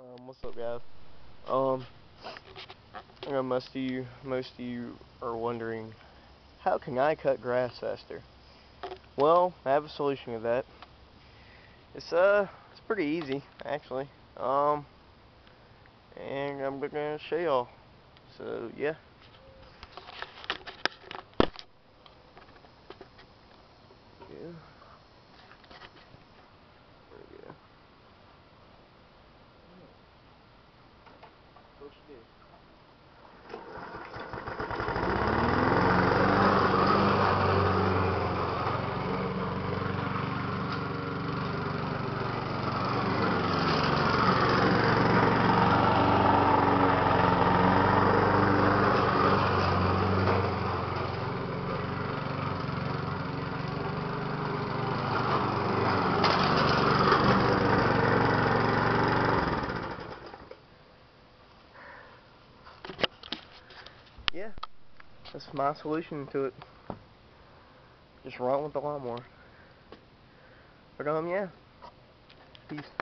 Um, what's up, guys? Um, I know most of you, most of you are wondering, how can I cut grass faster? Well, I have a solution to that. It's uh, it's pretty easy, actually. Um, and I'm gonna show y'all. So. Yeah. What yeah, that's my solution to it. Just run with the lawnmower. But um, yeah. Peace.